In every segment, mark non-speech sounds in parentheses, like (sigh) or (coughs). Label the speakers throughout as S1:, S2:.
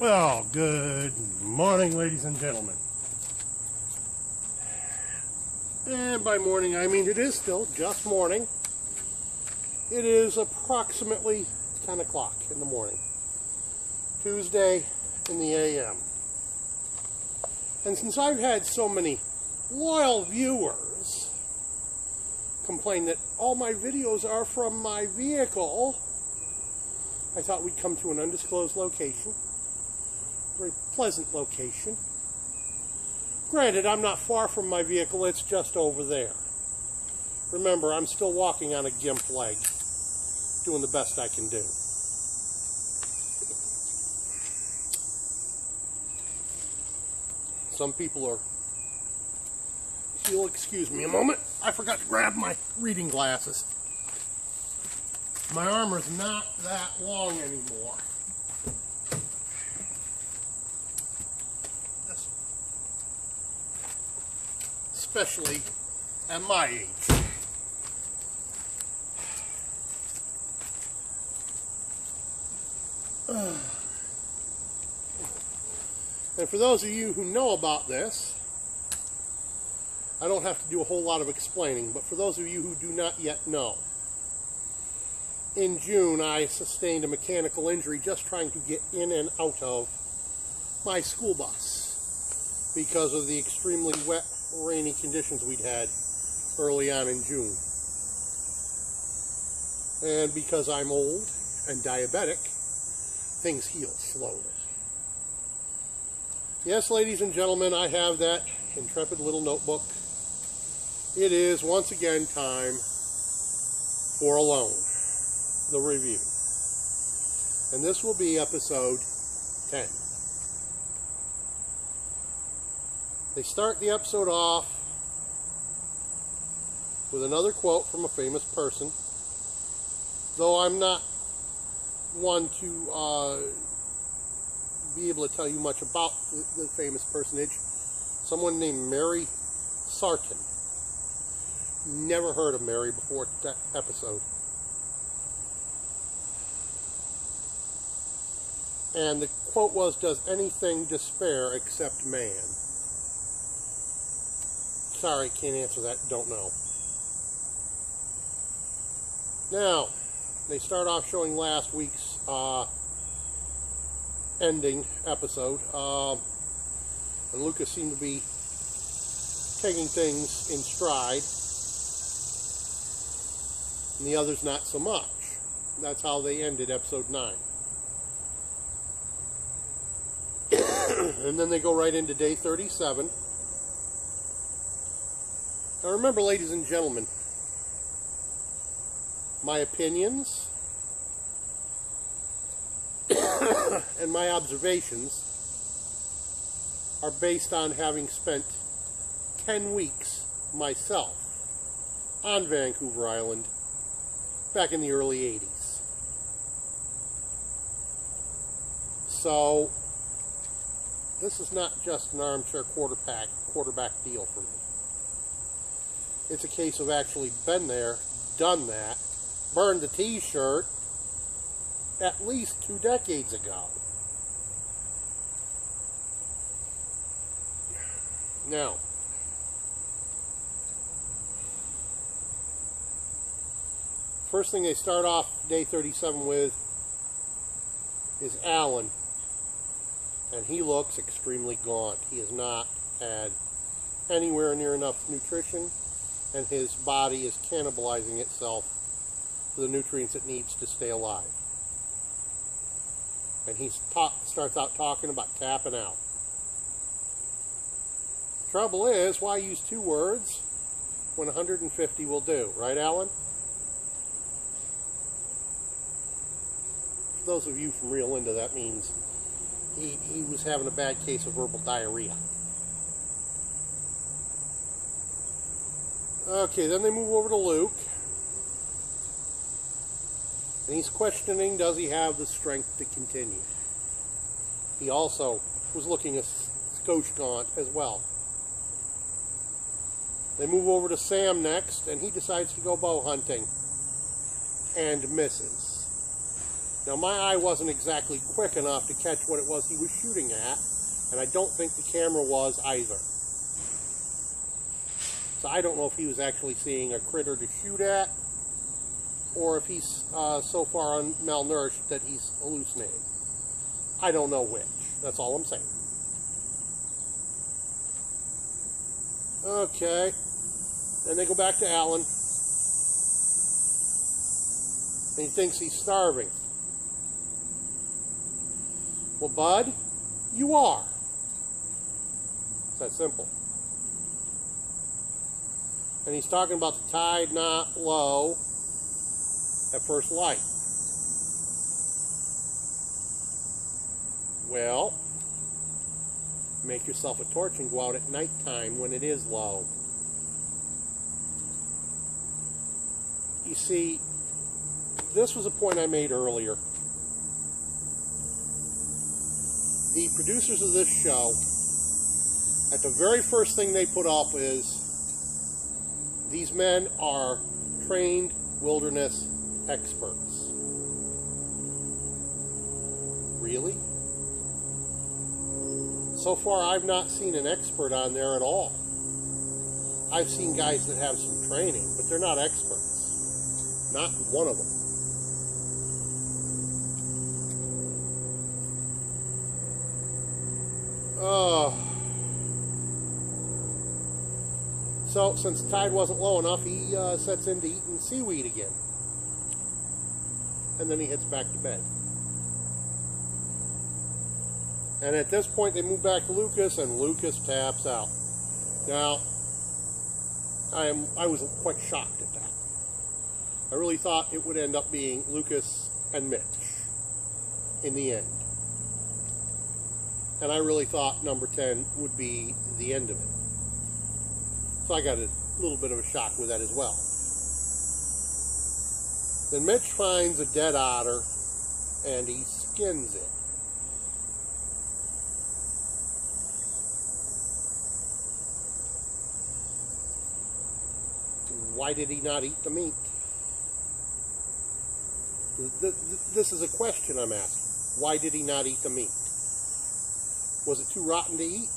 S1: Well, good morning, ladies and gentlemen. And by morning, I mean it is still just morning. It is approximately 10 o'clock in the morning, Tuesday in the AM. And since I've had so many loyal viewers complain that all my videos are from my vehicle, I thought we'd come to an undisclosed location very pleasant location. Granted, I'm not far from my vehicle, it's just over there. Remember, I'm still walking on a gimp leg, doing the best I can do. Some people are. If you'll excuse me a moment, I forgot to grab my reading glasses. My armor's not that long anymore. Especially at my age. (sighs) And for those of you who know about this, I don't have to do a whole lot of explaining, but for those of you who do not yet know, in June I sustained a mechanical injury just trying to get in and out of my school bus because of the extremely wet rainy conditions we'd had early on in June. And because I'm old and diabetic, things heal slowly. Yes, ladies and gentlemen, I have that intrepid little notebook. It is once again time for Alone, the review. And this will be episode 10. They start the episode off with another quote from a famous person. Though I'm not one to uh, be able to tell you much about the, the famous personage, someone named Mary Sarton. Never heard of Mary before that episode. And the quote was, Does anything despair except man? Sorry, can't answer that. Don't know. Now, they start off showing last week's uh, ending episode. Uh, and Lucas seemed to be taking things in stride. And the others not so much. That's how they ended episode 9. (coughs) and then they go right into day 37. Now remember, ladies and gentlemen, my opinions (coughs) and my observations are based on having spent 10 weeks myself on Vancouver Island back in the early 80s. So, this is not just an armchair quarterback quarterback deal for me. It's a case of actually been there, done that, burned the t-shirt at least two decades ago. Now, first thing they start off day 37 with is Alan. And he looks extremely gaunt. He has not had anywhere near enough nutrition and his body is cannibalizing itself for the nutrients it needs to stay alive. And he starts out talking about tapping out. Trouble is, why use two words when 150 will do, right, Alan? For those of you from Rio Linda, that means he, he was having a bad case of verbal diarrhea. Okay, then they move over to Luke. And he's questioning does he have the strength to continue? He also was looking at skosh gaunt as well. They move over to Sam next, and he decides to go bow hunting and misses. Now, my eye wasn't exactly quick enough to catch what it was he was shooting at, and I don't think the camera was either. So I don't know if he was actually seeing a critter to shoot at, or if he's uh, so far un- malnourished that he's hallucinating. I don't know which. That's all I'm saying. Okay. Then they go back to Alan. And he thinks he's starving. Well, Bud, you are. It's that simple. And he's talking about the tide not low at first light. Well, make yourself a torch and go out at nighttime when it is low. You see, this was a point I made earlier. The producers of this show, at the very first thing they put up is these men are trained wilderness experts. Really? So far, I've not seen an expert on there at all. I've seen guys that have some training, but they're not experts. Not one of them. Oh. So, since the tide wasn't low enough, he uh, sets into eating seaweed again. And then he heads back to bed. And at this point, they move back to Lucas, and Lucas taps out. Now, I am I was quite shocked at that. I really thought it would end up being Lucas and Mitch in the end. And I really thought number 10 would be the end of it. So I got a little bit of a shock with that as well. Then Mitch finds a dead otter and he skins it. Why did he not eat the meat? This is a question I'm asking. Why did he not eat the meat? Was it too rotten to eat?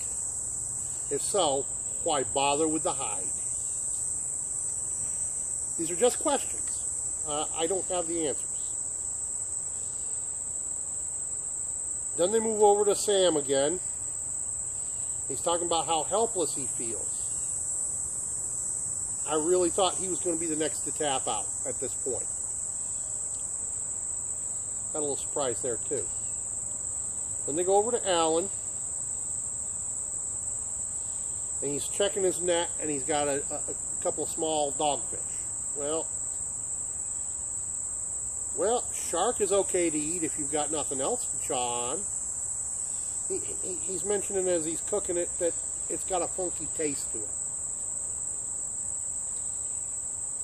S1: If so, why bother with the hide? These are just questions. Uh, I don't have the answers. Then they move over to Sam again. He's talking about how helpless he feels. I really thought he was going to be the next to tap out at this point. Got a little surprise there, too. Then they go over to Alan. And he's checking his net, and he's got a, a, a couple of small dogfish. Well, well, shark is okay to eat if you've got nothing else on. He, he, he's mentioning as he's cooking it that it's got a funky taste to it.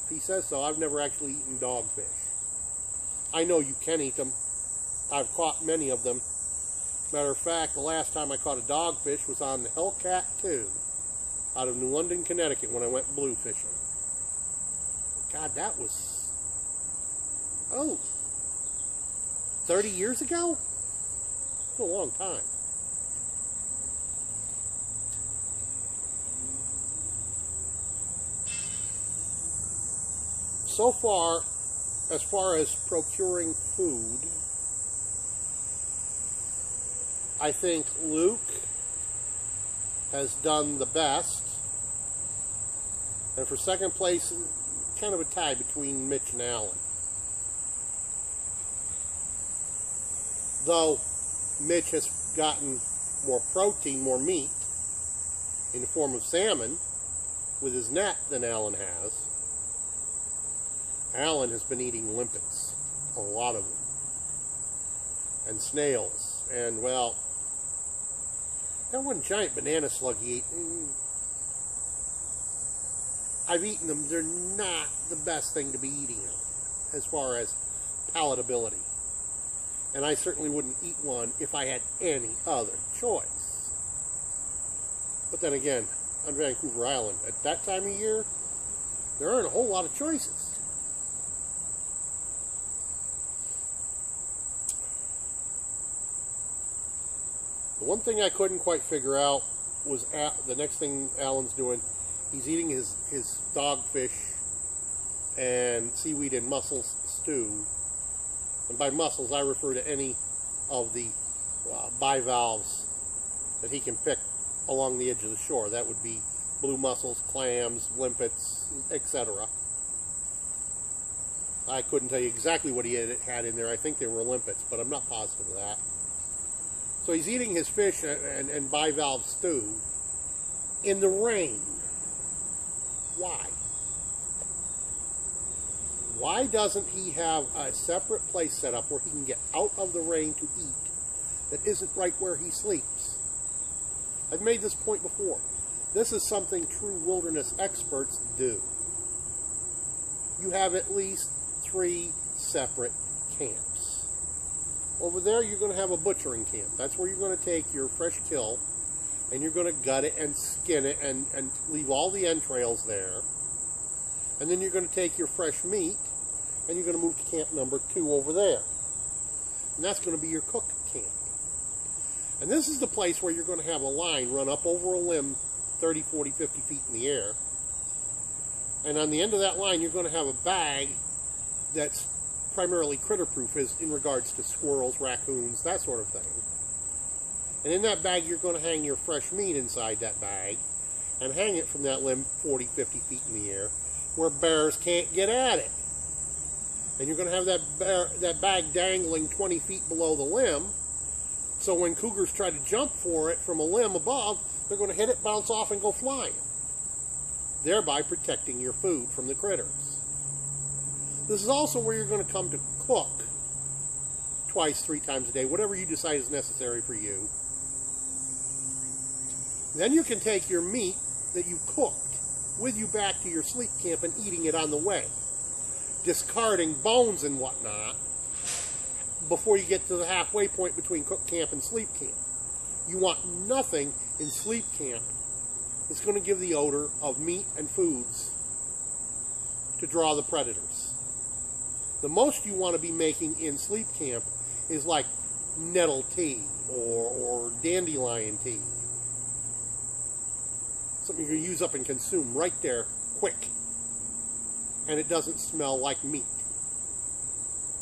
S1: If he says so, I've never actually eaten dogfish. I know you can eat them. I've caught many of them. Matter of fact, the last time I caught a dogfish was on the Hellcat 2 out of New London, Connecticut when I went blue fishing. God, that was, oh, 30 years ago? It's a long time. So far, as far as procuring food, I think Luke has done the best. And for second place, kind of a tie between Mitch and Alan. Though Mitch has gotten more protein, more meat, in the form of salmon with his net than Alan has. Alan has been eating limpets, a lot of them, and snails, and well, that one giant banana slug he ate. Mm, I've eaten them. They're not the best thing to be eating them as far as palatability. And I certainly wouldn't eat one if I had any other choice. But then again, on Vancouver Island, at that time of year, there aren't a whole lot of choices. The one thing I couldn't quite figure out was at, the next thing Alan's doing He's eating his, his dogfish and seaweed and mussels stew. And by mussels, I refer to any of the uh, bivalves that he can pick along the edge of the shore. That would be blue mussels, clams, limpets, etc. I couldn't tell you exactly what he had, in there. I think they were limpets, but I'm not positive of that. So he's eating his fish and, and, and bivalve stew in the rain. Why? Why doesn't he have a separate place set up where he can get out of the rain to eat that isn't right where he sleeps? I've made this point before. This is something true wilderness experts do. You have at least three separate camps. Over there, you're going to have a butchering camp. That's where you're going to take your fresh kill and you're going to gut it and skin it and, and leave all the entrails there. And then you're going to take your fresh meat and you're going to move to camp number two over there. And that's going to be your cook camp. And this is the place where you're going to have a line run up over a limb 30, 40, 50 feet in the air. And on the end of that line, you're going to have a bag that's primarily critter proof in regards to squirrels, raccoons, that sort of thing. And in that bag, you're going to hang your fresh meat inside that bag and hang it from that limb 40, 50 feet in the air where bears can't get at it. And you're going to have that, bear, that bag dangling 20 feet below the limb. So when cougars try to jump for it from a limb above, they're going to hit it, bounce off, and go flying, thereby protecting your food from the critters. This is also where you're going to come to cook twice, three times a day, whatever you decide is necessary for you. Then you can take your meat that you cooked with you back to your sleep camp and eating it on the way, discarding bones and whatnot before you get to the halfway point between cook camp and sleep camp. You want nothing in sleep camp that's going to give the odor of meat and foods to draw the predators. The most you want to be making in sleep camp is like nettle tea or, or dandelion tea. Something you use up and consume right there, quick. And it doesn't smell like meat.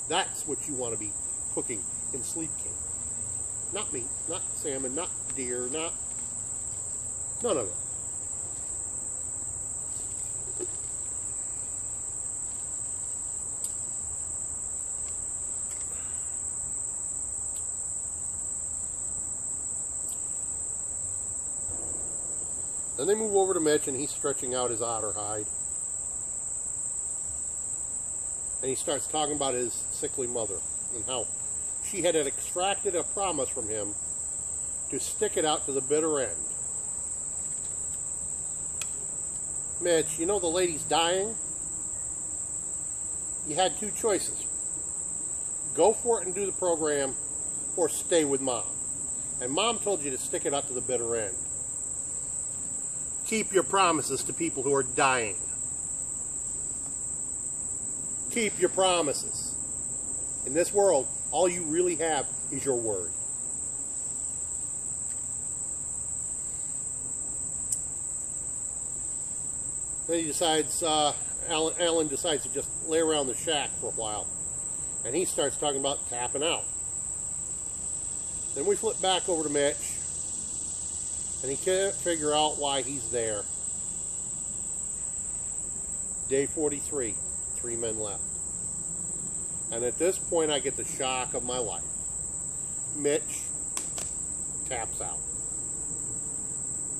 S1: That's what you want to be cooking in sleep camp. Not meat, not salmon, not deer, not none of it. Then they move over to Mitch and he's stretching out his otter hide. And he starts talking about his sickly mother and how she had extracted a promise from him to stick it out to the bitter end. Mitch, you know the lady's dying? You had two choices go for it and do the program, or stay with mom. And mom told you to stick it out to the bitter end. Keep your promises to people who are dying. Keep your promises. In this world, all you really have is your word. Then he decides, uh, Alan, Alan decides to just lay around the shack for a while. And he starts talking about tapping out. Then we flip back over to Mitch and he can't figure out why he's there. Day 43, three men left. And at this point, I get the shock of my life. Mitch taps out.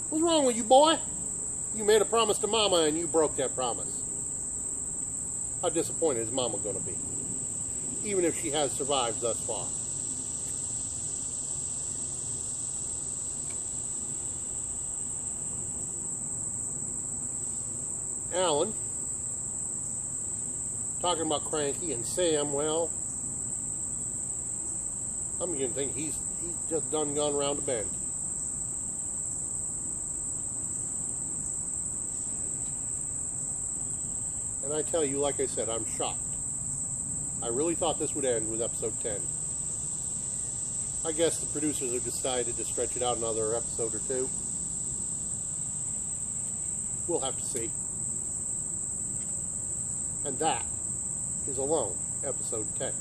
S1: What's wrong with you, boy? You made a promise to Mama and you broke that promise. How disappointed is Mama going to be? Even if she has survived thus far. Alan talking about Cranky and Sam. Well, I'm beginning to think he's he's just done gone around the bend. And I tell you, like I said, I'm shocked. I really thought this would end with episode 10. I guess the producers have decided to stretch it out another episode or two. We'll have to see. And that is Alone, episode 10.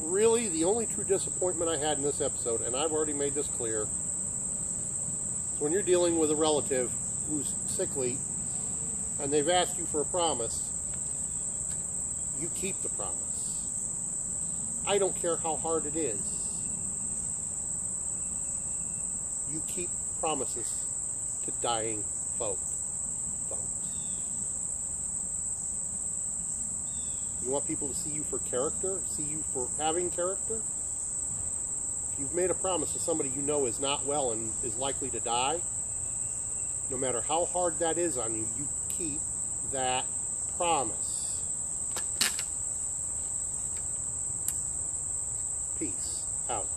S1: Really, the only true disappointment I had in this episode, and I've already made this clear, is when you're dealing with a relative who's sickly and they've asked you for a promise, you keep the promise. I don't care how hard it is. You keep promises to dying folk. You want people to see you for character, see you for having character? If you've made a promise to somebody you know is not well and is likely to die, no matter how hard that is on you, you keep that promise. Peace out.